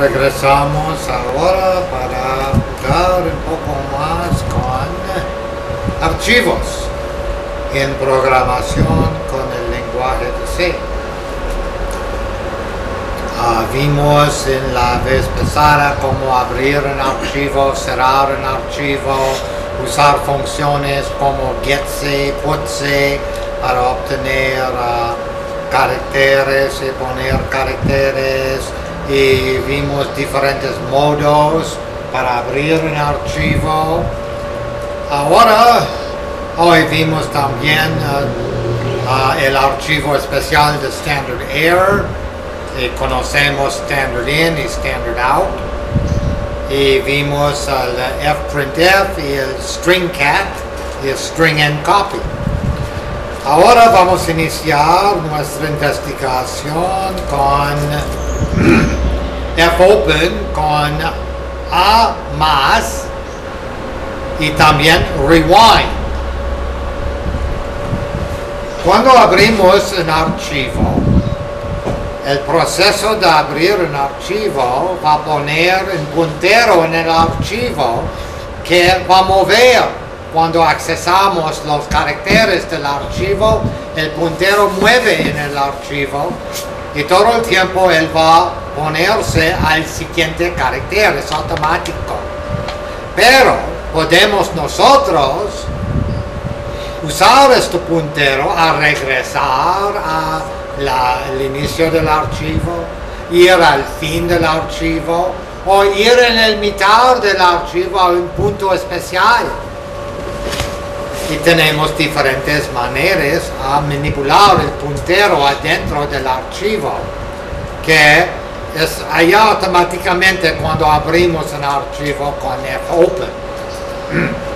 Regresamos ahora para jugar un poco más con archivos en programación con el lenguaje de C. Ah, vimos en la vez pasada cómo abrir un archivo, cerrar un archivo, usar funciones como getC, putC para obtener ah, caracteres y poner caracteres y vimos diferentes modos para abrir un archivo. Ahora, hoy vimos también uh, el archivo especial de Standard Error. Y conocemos Standard In y Standard Out. Y vimos el fprintf y el string cat y el string n copy. Ahora vamos a iniciar nuestra investigación con fopen con a más y también rewind. Cuando abrimos un archivo, el proceso de abrir un archivo va a poner un puntero en el archivo que va a mover. Cuando accesamos los caracteres del archivo, el puntero mueve en el archivo y todo el tiempo él va a ponerse al siguiente carácter, es automático. Pero podemos nosotros usar este puntero a regresar al inicio del archivo, ir al fin del archivo o ir en el mitad del archivo a un punto especial y tenemos diferentes maneras a manipular el puntero adentro del archivo que es allá automáticamente cuando abrimos un archivo con fopen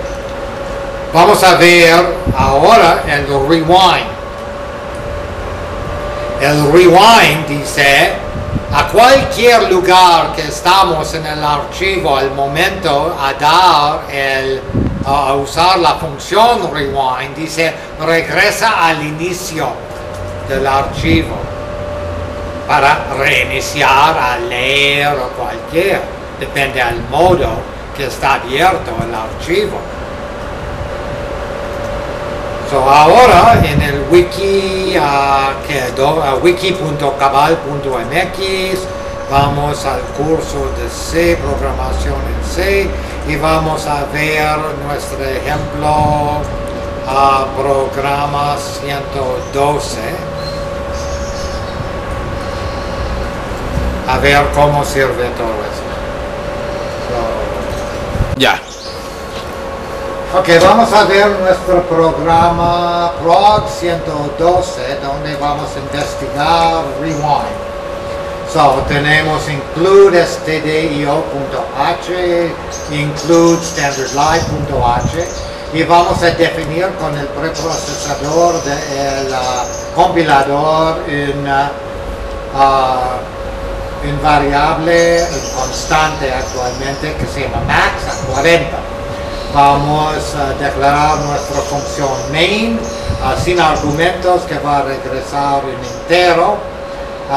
vamos a ver ahora el rewind. El rewind dice a cualquier lugar que estamos en el archivo al momento a dar el a usar la función rewind, dice regresa al inicio del archivo para reiniciar, a leer o cualquier, depende del modo que está abierto el archivo. So ahora en el wiki uh, wiki.cabal.mx vamos al curso de C, programación en C y vamos a ver nuestro ejemplo a programa 112 a ver cómo sirve todo eso Ya. ok vamos a ver nuestro programa prog 112 donde vamos a investigar rewind So, tenemos include stdio.h, include standardlive.h y vamos a definir con el preprocesador del uh, compilador un, uh, un variable constante actualmente que se llama max a 40. Vamos a declarar nuestra función main uh, sin argumentos que va a regresar un entero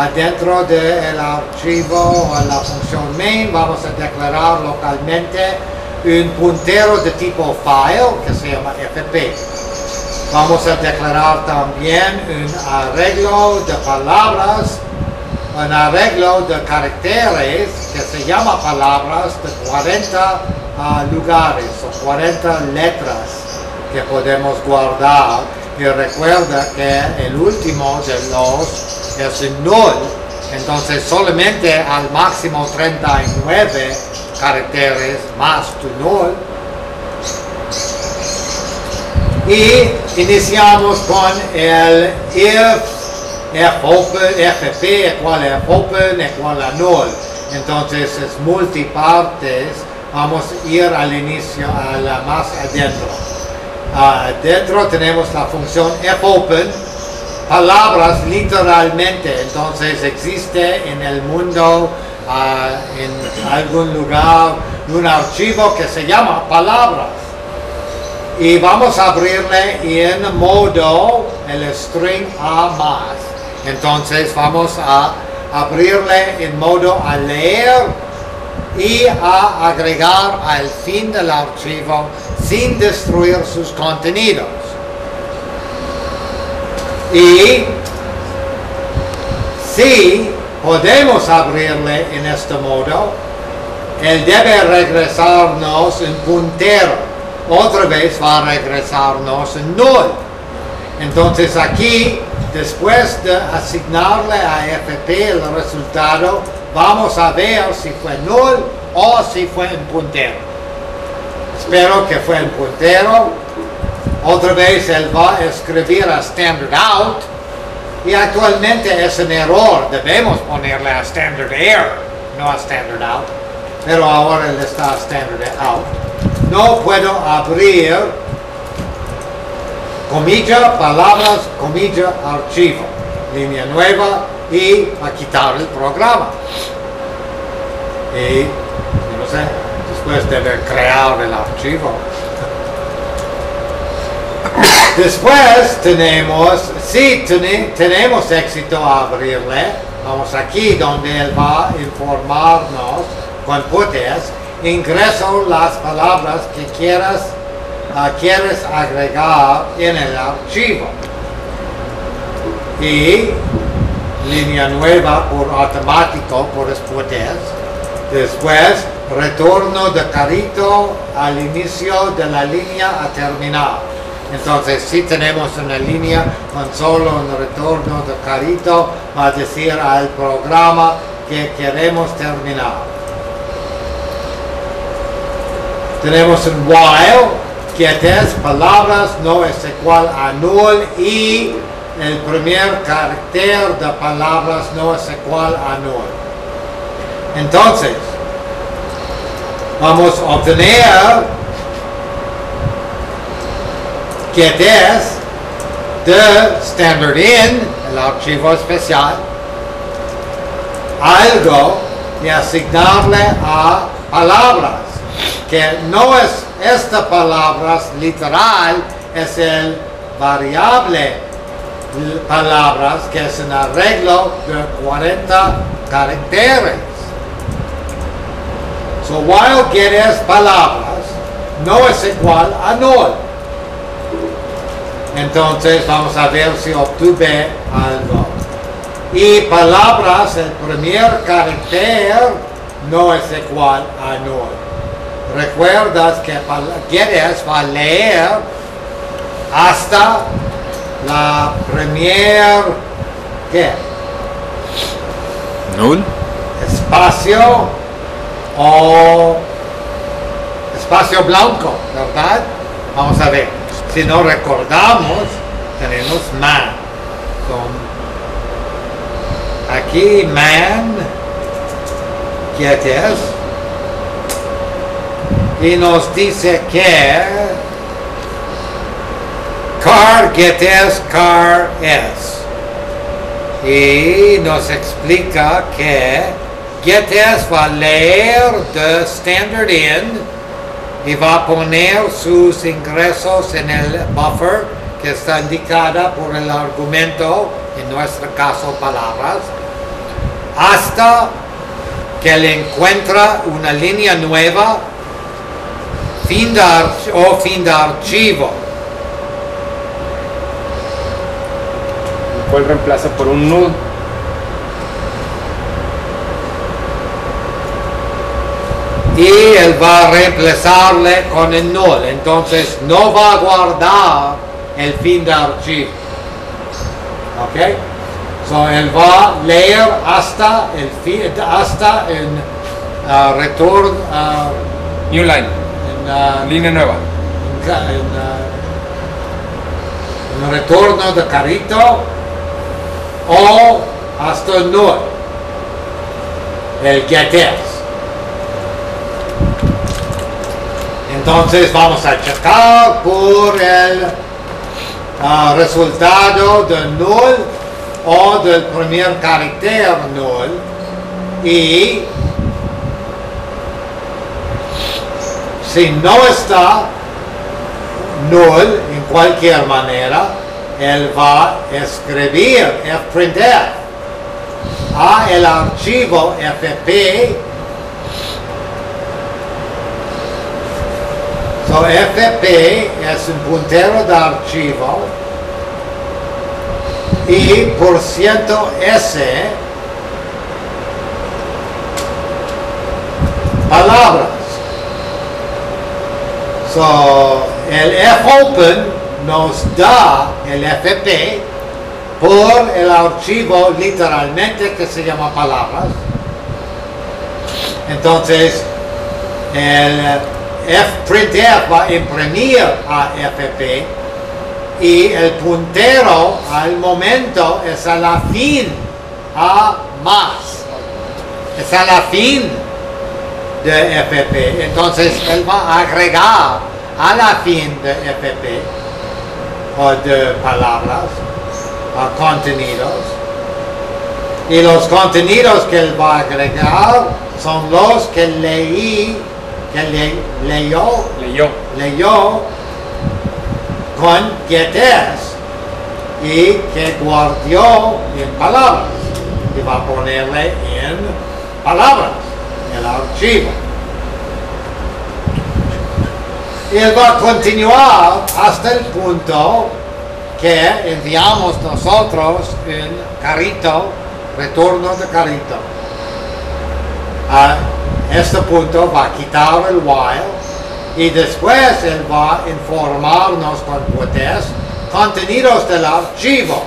dentro del archivo o la función main vamos a declarar localmente un puntero de tipo file que se llama fp. Vamos a declarar también un arreglo de palabras, un arreglo de caracteres que se llama palabras de 40 ah, lugares o 40 letras que podemos guardar y recuerda que el último de los es el null, entonces solamente al máximo 39 caracteres más tu null. Y iniciamos con el if fopen, fp igual a fopen igual a null. Entonces es multipartes, vamos a ir al inicio, a la más adentro. Ah, dentro tenemos la función fopen, palabras literalmente, entonces existe en el mundo, ah, en algún lugar, un archivo que se llama palabras. Y vamos a abrirle en modo el string a más. Entonces vamos a abrirle en modo a leer y a agregar al fin del archivo sin destruir sus contenidos. Y si podemos abrirle en este modo, él debe regresarnos en puntero. Otra vez va a regresarnos en null. Entonces aquí, después de asignarle a FP el resultado, vamos a ver si fue null o si fue en puntero. Espero que fue en puntero. Otra vez él va a escribir a standard out y actualmente es un error. Debemos ponerle a standard error, no a standard out. Pero ahora él está a standard out. No puedo abrir comilla, palabras, comilla, archivo, línea nueva y a quitar el programa. Y, no sé, después debe crear el archivo. Después tenemos, si tenemos éxito a abrirle, vamos aquí donde él va a informarnos con puentes, ingreso las palabras que quieras, ah, quieres agregar en el archivo. Y línea nueva por automático por puentes. Después, retorno de carito al inicio de la línea a terminar. Entonces, si tenemos una línea con solo un retorno de carito, va a decir al programa que queremos terminar. Tenemos un while, que es palabras no es igual a null y el primer carácter de palabras no es igual a null. Entonces, vamos a obtener get es de standard in, el archivo especial, algo y asignarle a palabras, que no es esta palabra literal, es el variable palabras, que es un arreglo de 40 caracteres. So while get es palabras, no es igual a null. Entonces vamos a ver si obtuve algo. Y palabras, el primer carácter no es igual a null. Recuerdas que quieres va a leer hasta la primer ¿qué? Null. Espacio o espacio blanco, ¿verdad? Vamos a ver si no recordamos, tenemos man. aquí man, ¿qué es? Y nos dice que car, get es, car es. Y nos explica que get es va a leer the standard in y va a poner sus ingresos en el buffer que está indicada por el argumento, en nuestro caso palabras, hasta que le encuentra una línea nueva fin de o fin de archivo. ¿Cuál reemplaza por un null? y él va a reemplazarle con el null. Entonces no va a guardar el fin de archivo. ¿Ok? So él va a leer hasta el fin, hasta el uh, retorno. Uh, New line. En, uh, Línea nueva. En, el retorno de carito o hasta el null. El get Entonces vamos a checar por el ah, resultado de null o del primer carácter null y si no está null en cualquier manera, él va a escribir. Fprintf a el archivo fp So FP es un puntero de archivo. Y por ciento S palabras. So el fopen nos da el FP por el archivo literalmente que se llama palabras. Entonces, el fprintf va a imprimir a FP y el puntero al momento es a la fin a más. Es a la fin de FP. Entonces él va a agregar a la fin de FP o de palabras a contenidos. Y los contenidos que él va a agregar son los que leí que le, leyó, Leyó. leyó con getes y que guardó en palabras y va a ponerle en palabras el archivo él va a continuar hasta el punto que enviamos nosotros en carrito retorno de carrito a este punto va a quitar el while y después él va a informarnos con puentes contenidos del archivo.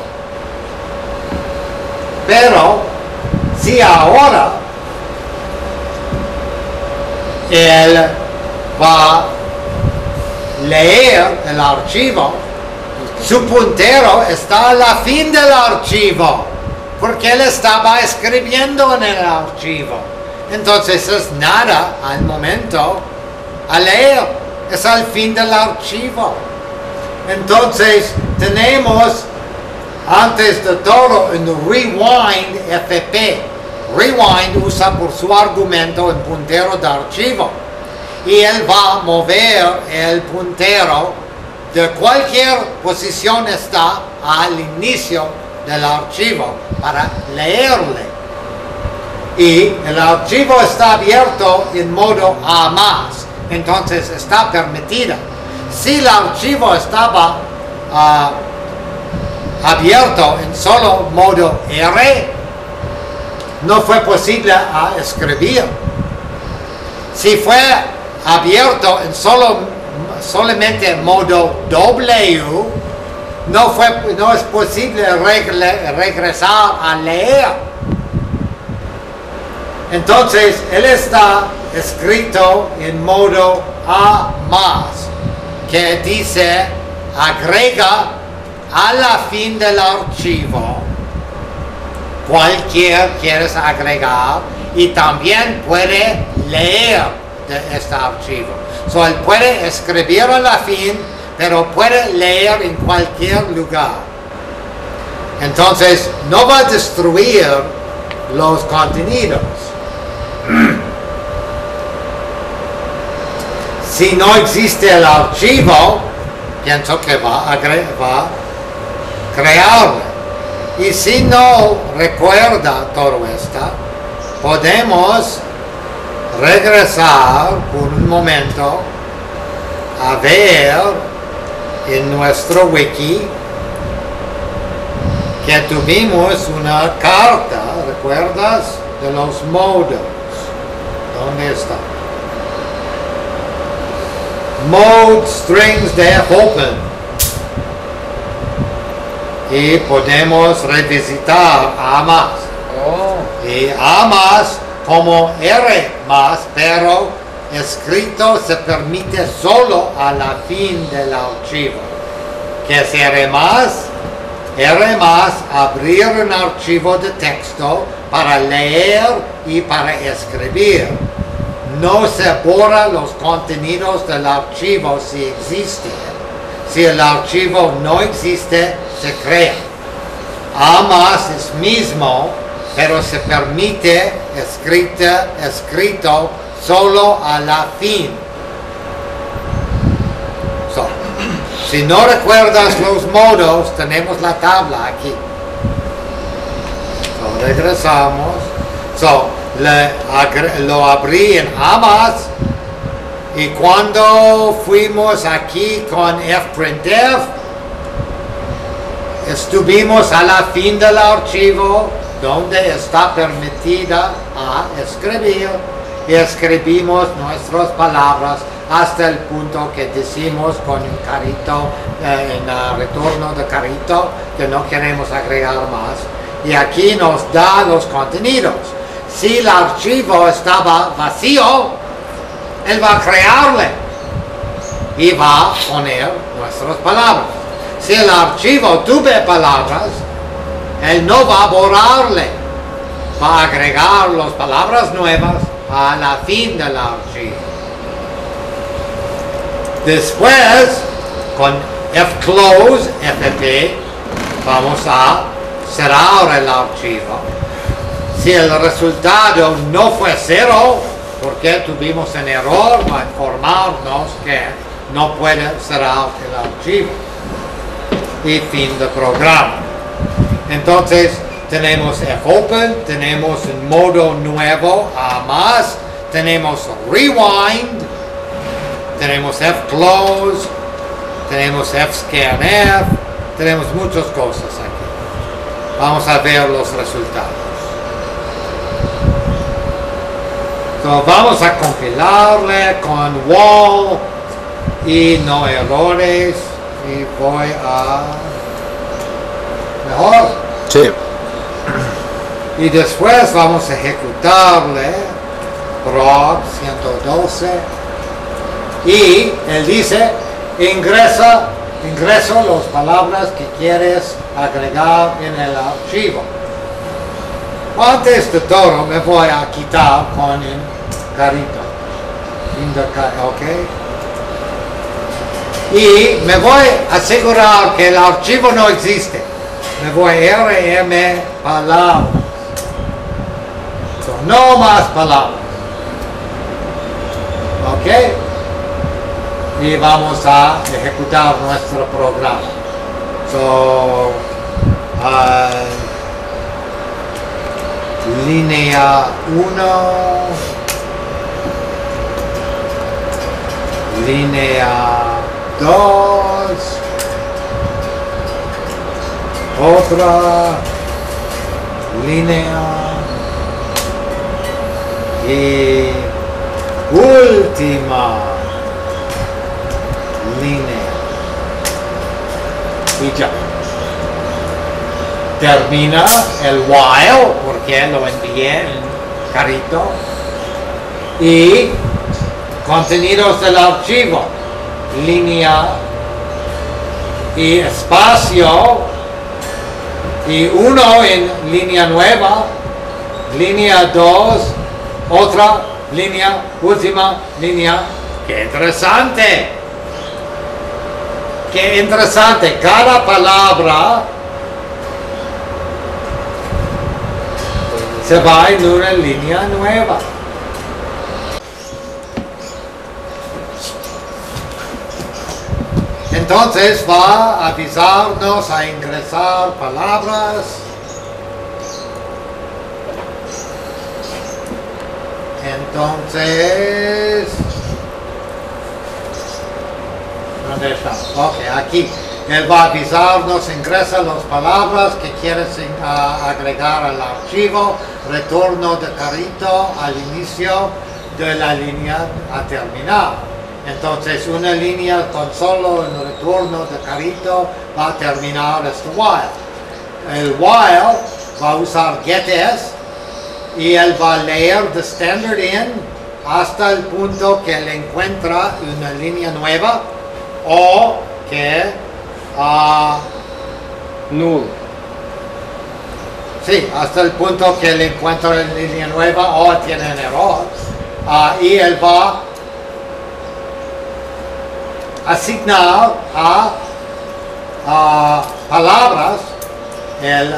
Pero si ahora él va leer el archivo, su puntero está a la fin del archivo, porque él estaba escribiendo en el archivo. Entonces es nada al momento a leer, es al fin del archivo. Entonces tenemos antes de todo un rewind FP. Rewind usa por su argumento un puntero de archivo y él va a mover el puntero de cualquier posición está al inicio del archivo para leerle y el archivo está abierto en modo A más, entonces está permitida. Si el archivo estaba ah, abierto en solo modo R, no fue posible escribir. Si fue abierto en solo solamente modo W, no, fue, no es posible regle- regresar a leer. Entonces, él está escrito en modo A más, que dice agrega a la fin del archivo cualquier quieres agregar y también puede leer de este archivo. So, él puede escribir a la fin, pero puede leer en cualquier lugar. Entonces, no va a destruir los contenidos. Si no existe el archivo, pienso que va a, va. Y si no recuerda todo esto, podemos regresar por un momento a ver en nuestro wiki que tuvimos una carta, ¿recuerdas? De los modos. ¿Dónde está? Mode strings de open. Y podemos revisitar A más. Oh. Y A más como R más, pero escrito se permite solo a la fin del archivo. ¿Qué es R más? Más, abrir un archivo de texto para leer y para escribir. No se borra los contenidos del archivo si existe. Si el archivo no existe, se crea. A más es mismo, pero se permite escrita, escrito solo a la fin. So, Si no recuerdas los modos, tenemos la tabla aquí. So, regresamos. So, le lo abrí en Amas y cuando fuimos aquí con fprintf, estuvimos a la fin del archivo donde está permitida a escribir y escribimos nuestras palabras hasta el punto que decimos con un carito eh, en el retorno de carito que no queremos agregar más. Y aquí nos da los contenidos. Si el archivo estaba vacío él va a crearle y va a poner nuestras palabras. Si el archivo tuve palabras él no va a borrarle va a agregar las palabras nuevas a la fin del archivo. Después, con fclose, fp, vamos a cerrar el archivo. Si el resultado no fue cero, porque tuvimos un error, va informarnos que no puede cerrar el archivo. Y fin del programa. Entonces, tenemos fopen, tenemos un modo nuevo a más, tenemos rewind, tenemos fclose, tenemos fscanf, tenemos muchas cosas aquí. Vamos a ver los resultados. So, vamos a compilarle con wall y no errores y voy a Sí. y después vamos a ejecutarle prog 112 y él dice ingresa ingreso las palabras que quieres agregar en el archivo. Antes de todo me voy a quitar con un carito. Ok. Y me voy a asegurar que el archivo no existe me voy a rm palabras So, no más palabras. Ok. Y vamos a ejecutar nuestro programa. So ah, línea 1 línea 2 otra línea. Y última línea. Y ya. Termina el while porque lo envié en carito y contenidos del archivo. Línea y espacio y uno en línea nueva, línea 2, otra línea, última línea. ¡Qué interesante! ¡Qué interesante! Cada palabra se va en una línea nueva. Entonces va a avisarnos a ingresar palabras. Entonces, ¿dónde está? Ok, aquí. Él va a avisarnos, ingresa las palabras que quieres agregar al archivo, retorno de carrito al inicio de la línea a terminar. Entonces una línea con solo el retorno de carrito va a terminar este while. El while va a usar getS y él va a leer the standard in hasta el punto que él encuentra una línea nueva o que ah, Null. Sí, hasta el punto que él encuentra la línea nueva o tiene un error. Ah, y él va asignar a, a palabras el,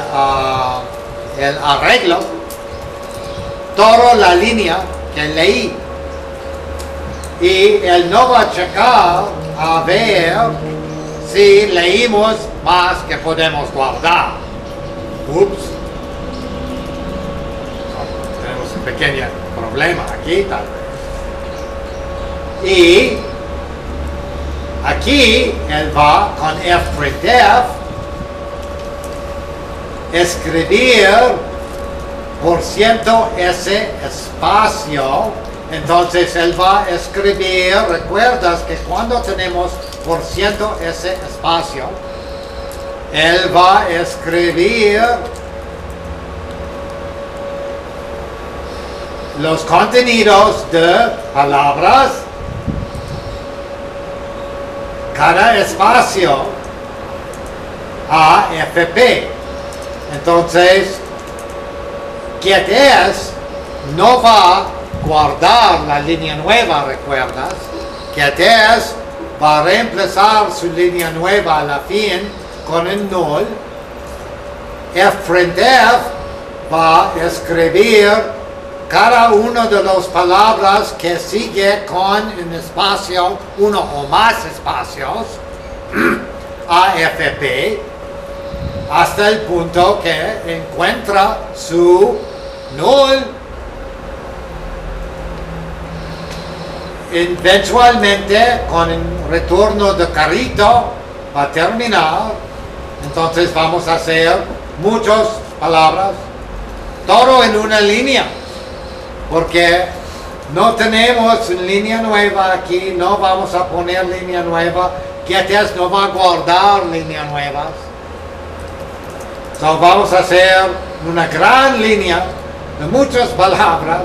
el arreglo, toda la línea que leí. Y él no va a checar a ver si leímos más que podemos guardar. Ups. Tenemos un pequeño problema aquí tal vez. Y aquí él va con fprintf escribir por ciento ese espacio. Entonces él va a escribir, recuerdas que cuando tenemos por ciento ese espacio, él va a escribir los contenidos de palabras, cada espacio a FP. Entonces, ¿qué es? No va guardar la línea nueva, ¿recuerdas? Que es va a reemplazar su línea nueva a la fin con el null. fprintf va a escribir cada una de las palabras que sigue con un espacio, uno o más espacios, AFP, hasta el punto que encuentra su null eventualmente con el retorno de carrito va a terminar. Entonces vamos a hacer muchas palabras, todo en una línea, porque no tenemos línea nueva aquí, no vamos a poner línea nueva, Getters no va a guardar líneas nuevas. Entonces vamos a hacer una gran línea de muchas palabras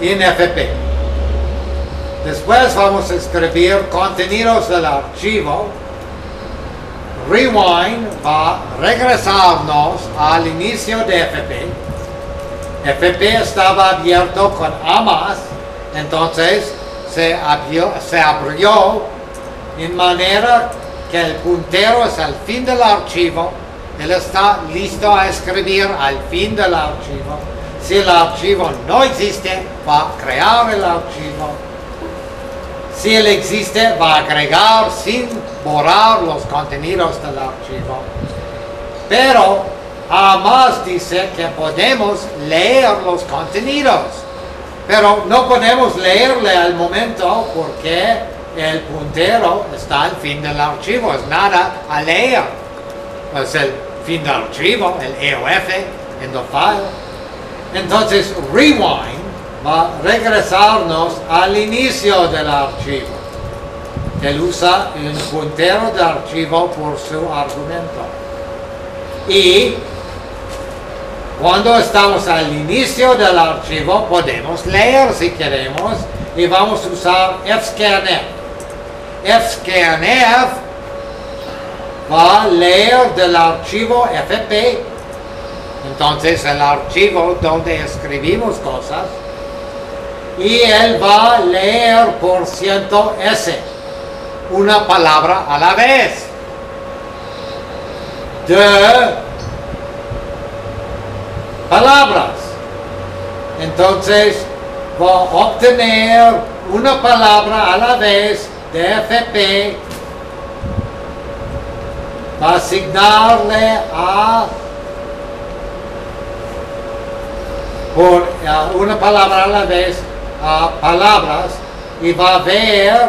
en FP. Después vamos a escribir contenidos del archivo. Rewind va a regresarnos al inicio de FP. FP estaba abierto con A más, entonces se abrió, se abrió en manera que el puntero es al fin del archivo. Él está listo a escribir al fin del archivo. Si el archivo no existe, va a crear el archivo si él existe, va a agregar sin borrar los contenidos del archivo. Pero además dice que podemos leer los contenidos. Pero no podemos leerle al momento porque el puntero está al fin del archivo, es nada a leer. Es el fin del archivo, el EOF en el file. Entonces, rewind va a regresarnos al inicio del archivo. Él usa un puntero de archivo por su argumento. Y cuando estamos al inicio del archivo podemos leer si queremos y vamos a usar fscanf. fscanf va a leer del archivo FP. Entonces el archivo donde escribimos cosas y él va a leer por ciento S, una palabra a la vez. De palabras. Entonces va a obtener una palabra a la vez de FP. Va a asignarle a por una palabra a la vez palabras y va a ver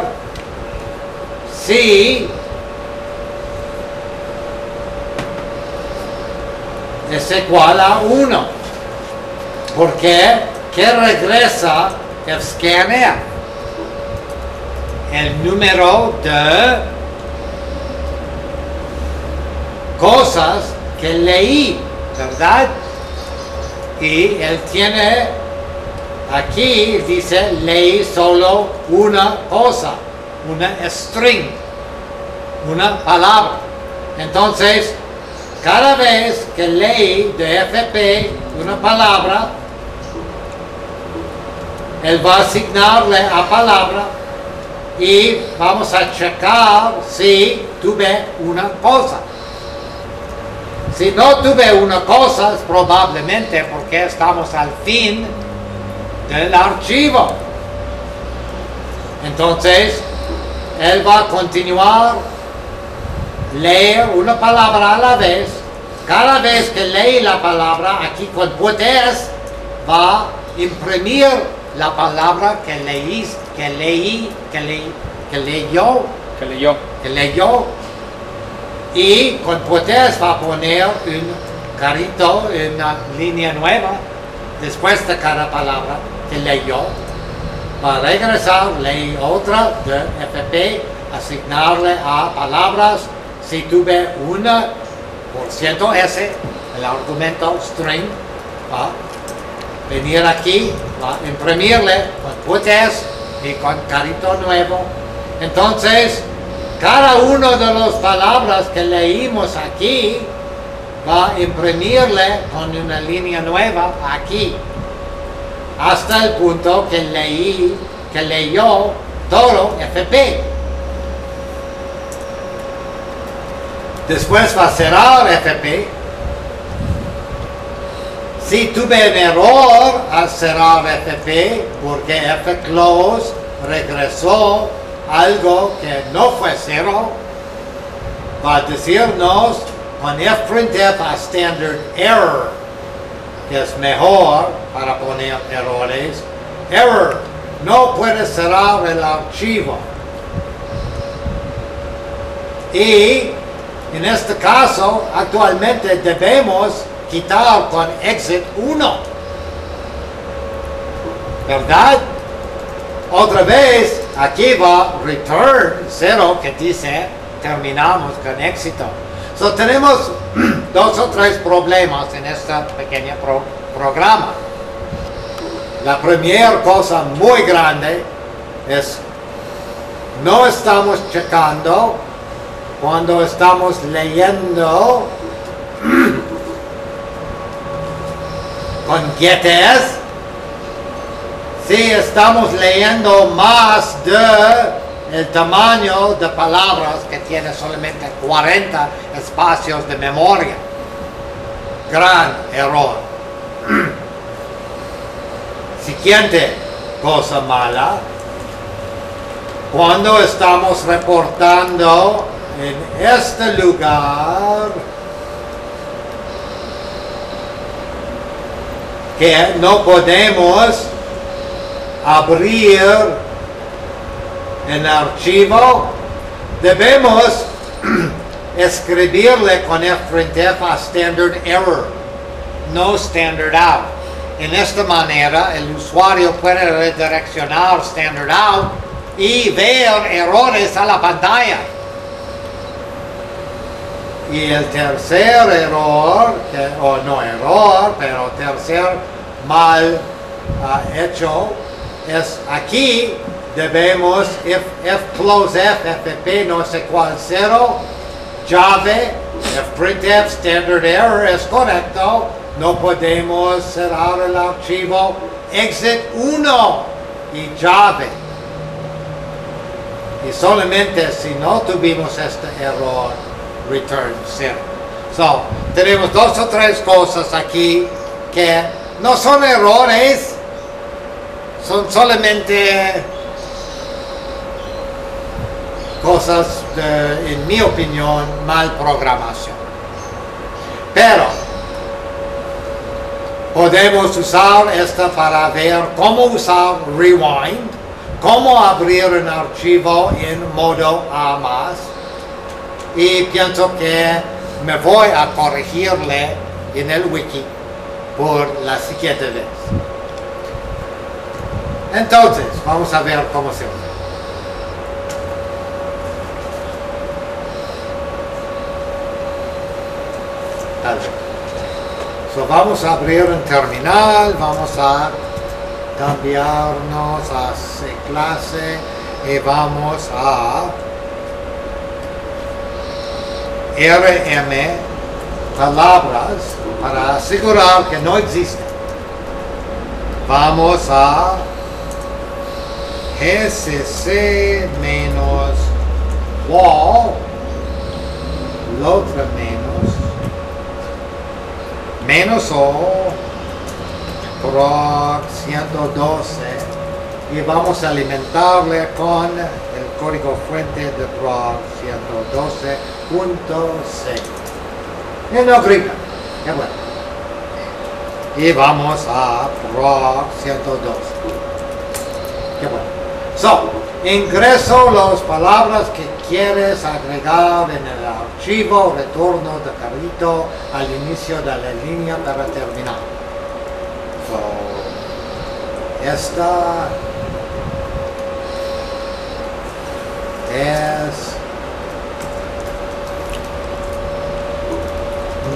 si es igual a 1. Porque que regresa el scanner? El número de cosas que leí, ¿verdad? Y él tiene Aquí dice leí solo una cosa, una string, una palabra. Entonces, cada vez que leí de FP una palabra, él va a asignarle a palabra y vamos a checar si tuve una cosa. Si no tuve una cosa, es probablemente porque estamos al fin del archivo. Entonces, él va a continuar leer una palabra a la vez. Cada vez que lee la palabra, aquí con puedes va a imprimir la palabra que leí, que leí, que, leí, que leyó, Que leyó. que leyó. Y con puedes va a poner un carito, una línea nueva, después de cada palabra que leyó. Va a regresar, leí otra de FP, asignarle a palabras. Si tuve una por ciento S, el argumento string, va venir aquí, va imprimirle con putes y con carito nuevo. Entonces, cada una de las palabras que leímos aquí va a imprimirle con una línea nueva aquí hasta el punto que leí, que leyó todo FP. Después va a cerrar FP. Si tuve un error al cerrar FP, porque fclose regresó algo que no fue cero, va a decirnos con fprintf a standard error que es mejor para poner errores. Error, no puede cerrar el archivo. Y en este caso, actualmente debemos quitar con exit 1. ¿Verdad? Otra vez, aquí va return 0 que dice terminamos con éxito. So, tenemos dos o tres problemas en este pequeño pro- programa. La primera cosa muy grande es no estamos checando cuando estamos leyendo con getters si estamos leyendo más de el tamaño de palabras que tiene solamente 40 espacios de memoria. Gran error. Siguiente cosa mala. Cuando estamos reportando en este lugar que no podemos abrir en archivo, debemos escribirle con fprintf a standard error, no standard out. En esta manera, el usuario puede redireccionar standard out y ver errores a la pantalla. Y el tercer error, o no error, pero tercer mal ah, hecho, es aquí debemos, if, if close f, fp no sé cuál cero, Java, if printf standard error es correcto, no podemos cerrar el archivo exit 1 y Java. Y solamente si no tuvimos este error, return 0. So, tenemos dos o tres cosas aquí que no son errores, son solamente cosas, de, en mi opinión, mal programación. Pero podemos usar esta para ver cómo usar rewind, cómo abrir un archivo en modo A más. Y pienso que me voy a corregirle en el wiki por la siguiente vez. Entonces, vamos a ver cómo se usa. So, vamos a abrir un terminal, vamos a cambiarnos a clase y vamos a RM palabras para asegurar que no existen. Vamos a GCC menos wall, la otra menos, menos O, proc 112 y vamos a alimentarle con código fuente de PROG 112.6. Y no gritan. Qué bueno. Y vamos a PROG 112. Qué bueno. So, ingreso las palabras que quieres agregar en el archivo, retorno de carrito al inicio de la línea para terminar. So, esta es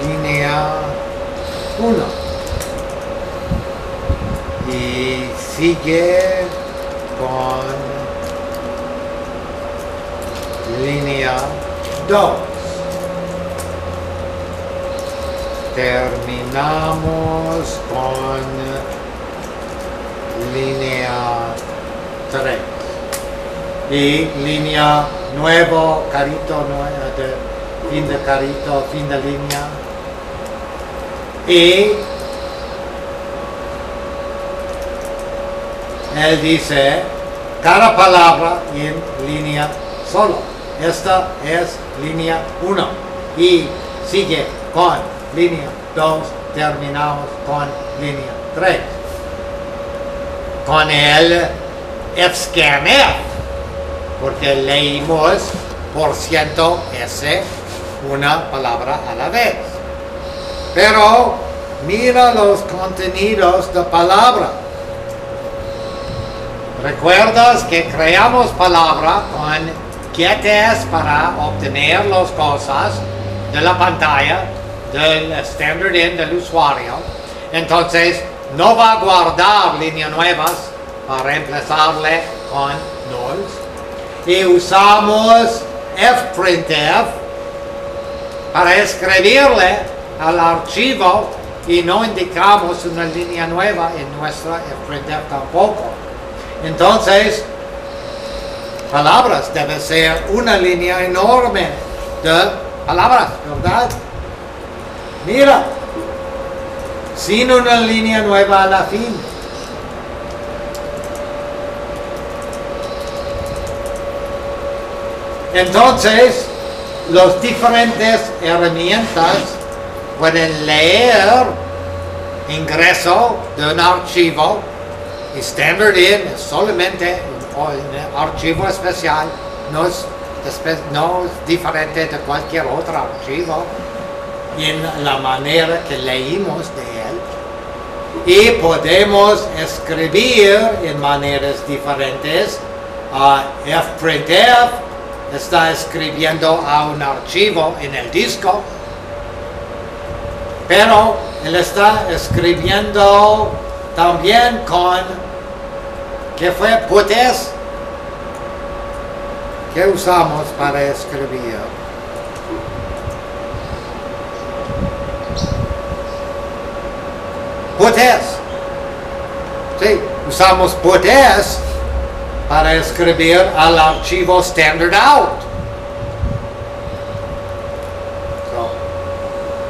línea 1 y sigue con línea 2 terminamos con línea 3 y línea nuevo carito nue- de fin de carito fin de línea. Y él dice cada palabra en línea solo. Esta es línea 1 y sigue con línea 2 terminamos con línea 3 con el escanner porque leímos por ciento S una palabra a la vez. Pero mira los contenidos de palabra. ¿Recuerdas que creamos palabra con quietes para obtener las cosas de la pantalla del standard in del usuario? Entonces no va a guardar líneas nuevas para reemplazarle con nulls y usamos fprintf para escribirle al archivo y no indicamos una línea nueva en nuestra fprintf tampoco. Entonces, palabras debe ser una línea enorme de palabras, ¿verdad? Mira, sin una línea nueva a la fin. Entonces, los diferentes herramientas pueden leer ingreso de un archivo y Standard In es solamente un, archivo especial, no es, diferente de cualquier otro archivo en la manera que leímos de él y podemos escribir en maneras diferentes. Ah, fprintf está escribiendo a un archivo en el disco, pero él está escribiendo también con, ¿qué fue? Putes, ¿qué usamos para escribir? Putes. Sí, usamos putes para escribir al archivo standard out.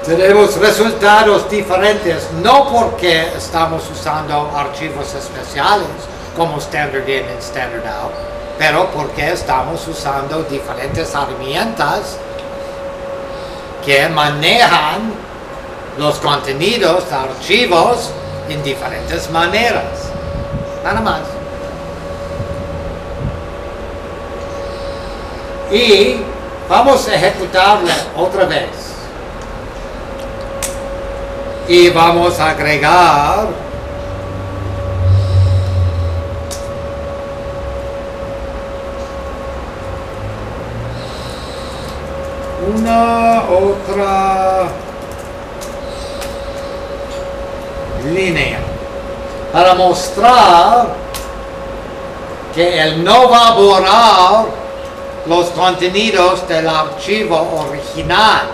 Tenemos resultados diferentes, no porque estamos usando archivos especiales como standard in y standard out, pero porque estamos usando diferentes herramientas que manejan los contenidos archivos en diferentes maneras. Nada más. Y vamos a ejecutarla otra vez. Y vamos a agregar una otra línea para mostrar que él no va a borrar los contenidos del archivo original.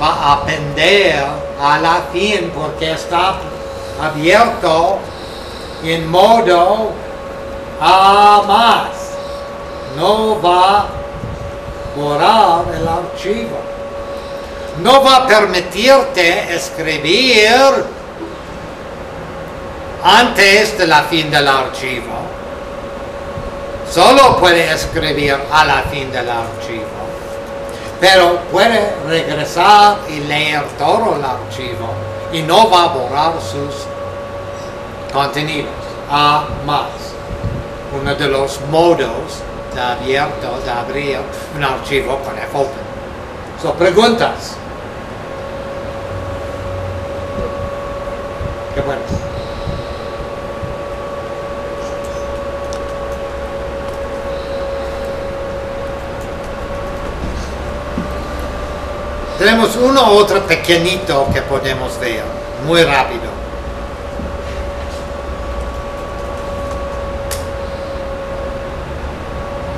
Va a appender a la fin porque está abierto en modo a más. No va a borrar el archivo. No va a permitirte escribir antes de la fin del archivo. Solo puede escribir a la fin del archivo, pero puede regresar y leer todo el archivo y no va a borrar sus contenidos. A más, uno de los modos de abierto, de abrir un archivo con fopen. So, preguntas. Qué bueno. Tenemos uno otro pequeñito que podemos ver, muy rápido.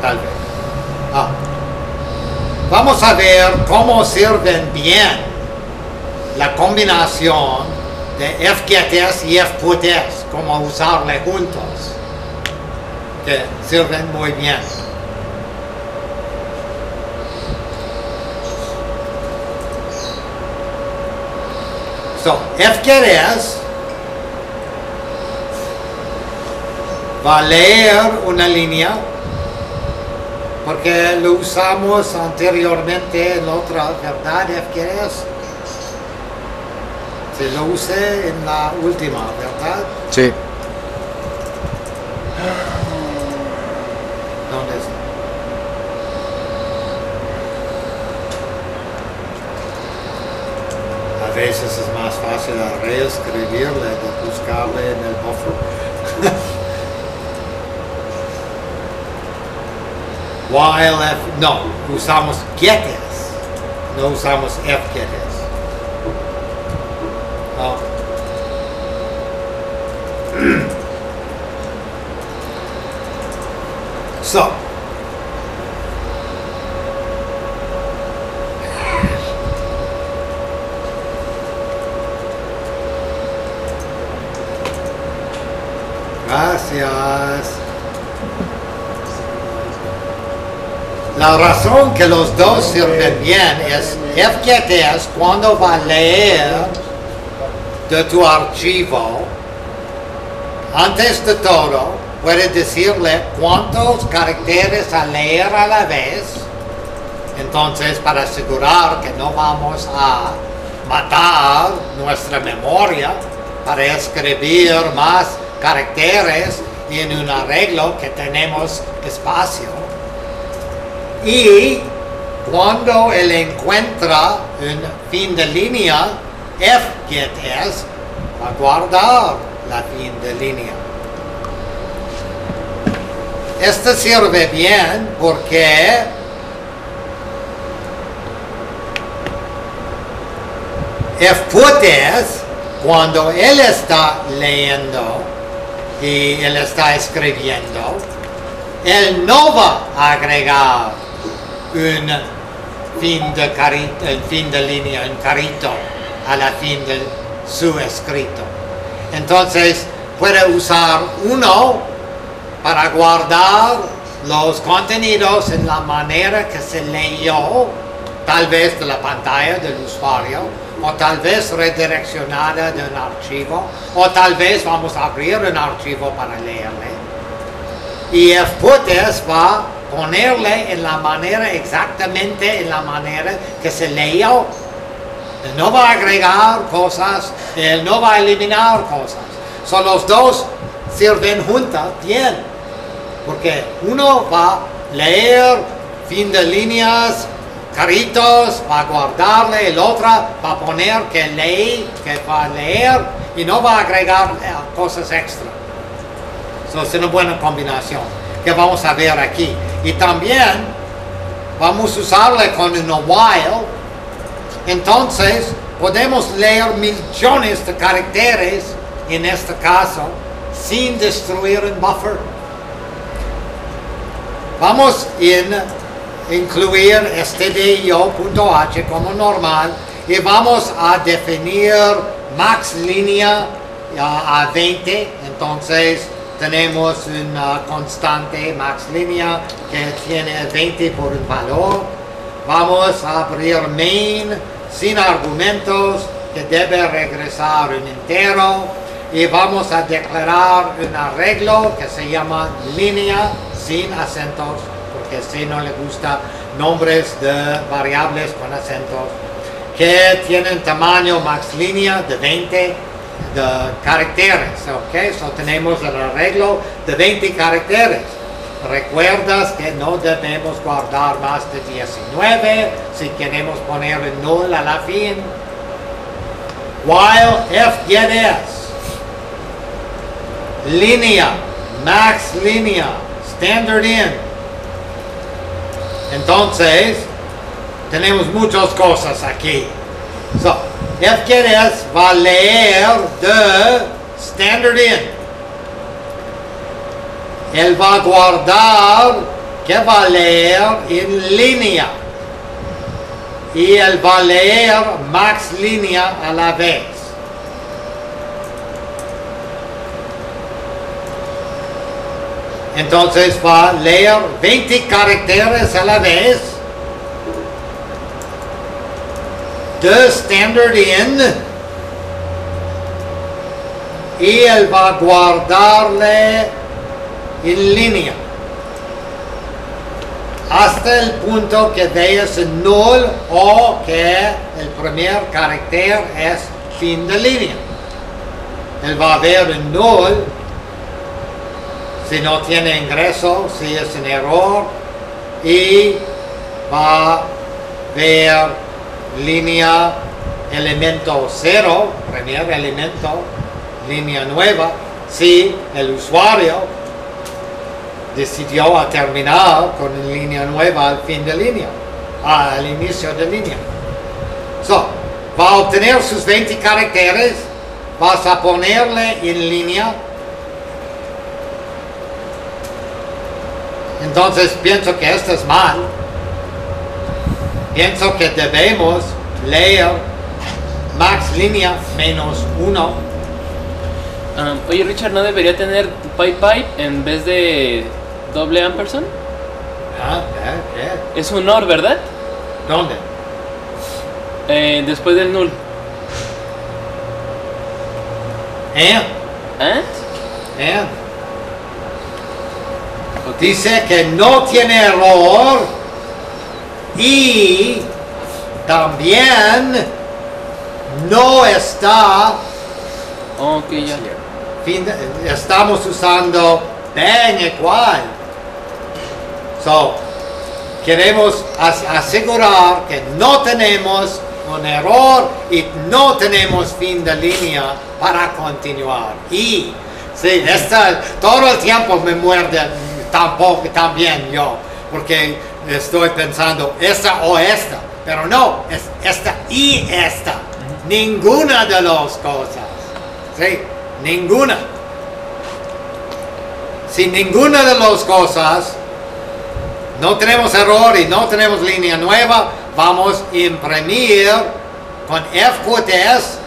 Tal vez. Ah. Vamos a ver cómo sirven bien la combinación de fgets y fputs, cómo usarle juntos, que sirven muy bien. So, fgets va a leer una línea porque lo usamos anteriormente en otra verdad fgets se lo usé en la última verdad Sí. ¿dónde está? A veces es más fácil reescribirle de buscarle en el buffer. While f no usamos getes no usamos fgetes Oh. so Gracias. La razón que los dos sirven bien es FGTS cuando va a leer de tu archivo, antes de todo, puede decirle cuántos caracteres a leer a la vez. Entonces, para asegurar que no vamos a matar nuestra memoria para escribir más caracteres y en un arreglo que tenemos espacio. Y cuando él encuentra un fin de línea, fgets va a guardar la fin de línea. Esto sirve bien porque fputs cuando él está leyendo y él está escribiendo, él no va a agregar un fin de, línea, un carito a la fin de su escrito. Entonces puede usar uno para guardar los contenidos en la manera que se leyó, tal vez de la pantalla del usuario, o tal vez redireccionada de un archivo, o tal vez vamos a abrir un archivo para leerle. Y fputs va a ponerle en la manera, exactamente en la manera que se leyó. Él no va a agregar cosas, él no va a eliminar cosas. Son los dos sirven juntas bien, porque uno va a leer fin de líneas, caritos, va a guardarle, el otro va a poner que lee, que va a leer y no va a agregar eh, cosas extra. So, es una buena combinación vamos a ver aquí. Y también vamos a usarle con un while. Entonces podemos leer millones de caracteres en este caso sin destruir un buffer. Vamos a incluir stdio.h como normal y vamos a definir max línea a, a 20. Entonces tenemos una constante max línea que tiene 20 por un valor. Vamos a abrir main sin argumentos que debe regresar un entero y vamos a declarar un arreglo que se llama línea sin acentos, porque si no le gusta nombres de variables con acentos, que tienen tamaño max línea de 20 de caracteres, ok, so tenemos el arreglo de 20 caracteres. Recuerdas que no debemos guardar más de 19 si queremos poner el null a la fin. While f get s. Línea, max línea, standard in. Entonces, tenemos muchas cosas aquí. So, f get s va a leer de standard in. Él va a guardar que va a leer en línea. Y él va a leer max línea a la vez. Entonces va a leer 20 caracteres a la vez. De standard in. Y él va a guardarle en línea hasta el punto que veas el null o que el primer carácter es fin de línea. Él va a ver el null si no tiene ingreso, si es un error y va a ver línea elemento cero, primer elemento, línea nueva, si el usuario decidió terminar con línea nueva al fin de línea, al inicio de línea. So, va a obtener sus 20 caracteres, vas a ponerle en línea. Entonces pienso que esto es mal. Pienso que debemos leer max línea menos 1. Ah, oye Richard, ¿no debería tener pipe pipe en vez de doble ampersand? Ah, ¿qué? ¿Qué? Es un OR, ¿verdad? ¿Dónde? Eh, después del null. And. ¿Eh? and. Dice que no tiene error y también no está ya. fin de- estamos usando bang igual. So, queremos as- asegurar que no tenemos un error y no tenemos fin de línea para continuar. Y sí, esta, todo el tiempo me muerde tampoco también yo, porque estoy pensando esta o esta, pero no, es esta y esta. Ninguna de las cosas. Sí, ninguna. Si ninguna de las cosas no tenemos error y no tenemos línea nueva, vamos a imprimir con FQTS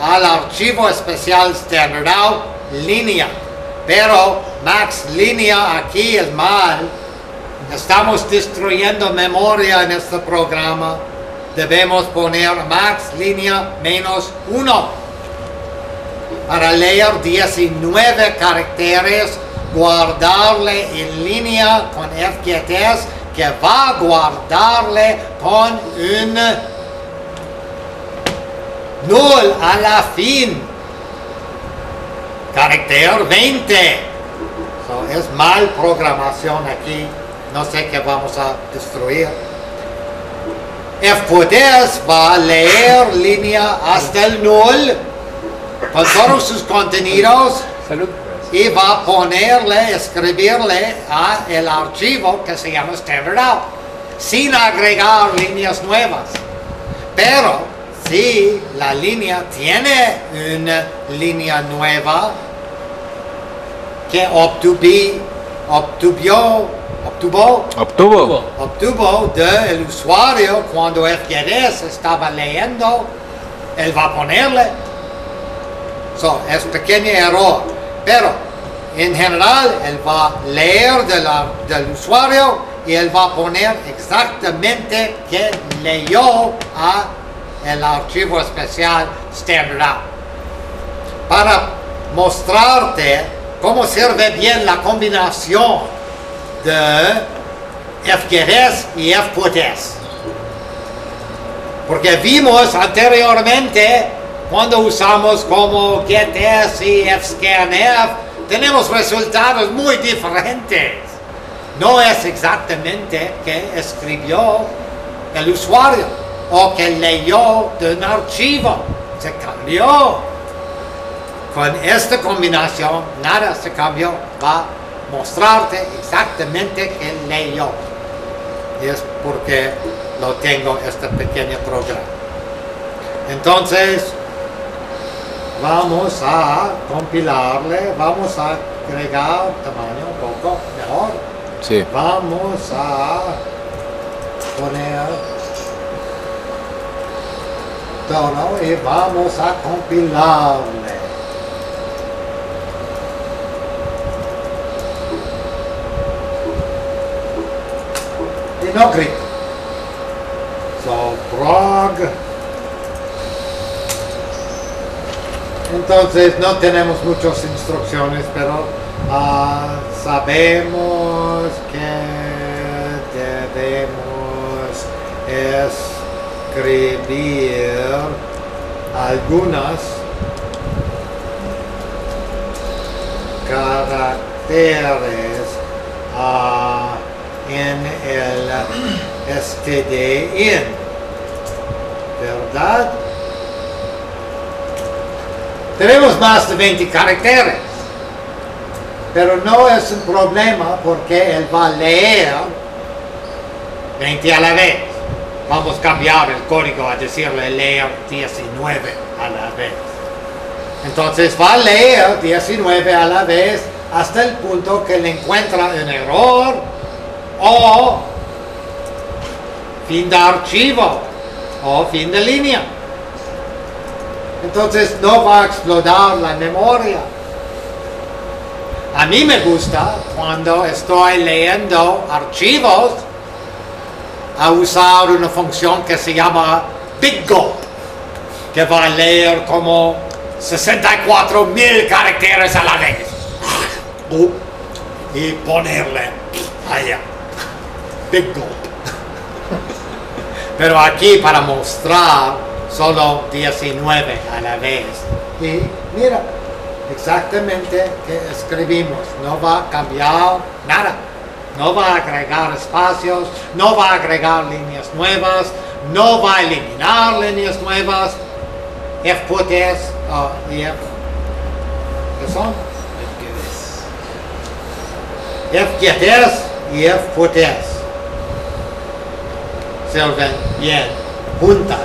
al archivo especial standard out línea. Pero max línea aquí es mal. Estamos destruyendo memoria en este programa. Debemos poner max línea menos 1 para leer 19 caracteres, guardarle en línea con FQTS que va a guardarle con un null a la fin. Carácter 20. So, es mal programación aquí. No sé qué vamos a destruir. FQTS va a leer línea hasta el null con todos sus contenidos Salud. y va a ponerle, escribirle a el archivo que se llama standard out, sin agregar líneas nuevas. Pero si la línea tiene una línea nueva que obtuvi, obtuvió, obtuvo, Obtuvo. obtuvo del usuario cuando FGDS estaba leyendo, él va a ponerle. So, es pequeño error, pero en general él va a leer de la- del usuario y él va a poner exactamente que leyó a el archivo especial standard out. Para mostrarte cómo sirve bien la combinación de y fputs. Porque vimos anteriormente cuando usamos como getS y fscanf, tenemos resultados muy diferentes. No es exactamente que escribió el usuario o que leyó de un archivo. Se cambió. Con esta combinación nada se cambió. Va mostrarte exactamente que leyó. Y es porque lo tengo este pequeño programa. Entonces, vamos a compilarle, vamos a agregar tamaño un poco mejor. Sí. Vamos a poner tono y vamos a compilarle. Y no grito. So, prog. Entonces no tenemos muchas instrucciones, pero ah, sabemos que debemos escribir algunas caracteres ah, en el stdin, ¿verdad? Tenemos más de 20 caracteres, pero no es un problema porque él va a leer 20 a la vez. Vamos a cambiar el código a decirle leer 19 a la vez. Entonces va a leer 19 a la vez hasta el punto que le encuentra un error o fin de archivo o fin de línea. Entonces no va a explotar la memoria. A mí me gusta cuando estoy leyendo archivos a usar una función que se llama BigGo, que va a leer como 64 mil caracteres a la vez. Uh, y ponerle allá. BigGo. Pero aquí para mostrar solo 19 a la vez. Y mira, exactamente que escribimos, no va a cambiar nada. No va a agregar espacios, no va a agregar líneas nuevas, no va a eliminar líneas nuevas. fputs uh, y f, ¿qué son? fgets y fputs sirven bien juntas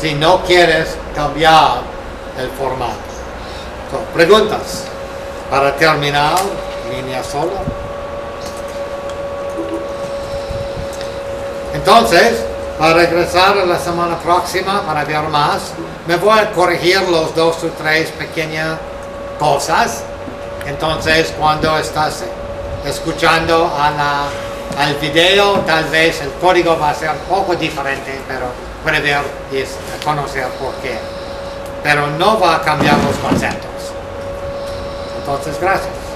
si no quieres cambiar el formato. Preguntas para terminar línea sola. Entonces, para regresar a la semana próxima para ver más, me voy a corregir los dos o tres pequeñas cosas. Entonces, cuando estás escuchando a la, al video, tal vez el código va a ser un poco diferente, pero puede ver y conocer por qué. Pero no va a cambiar los conceptos. Entonces, gracias.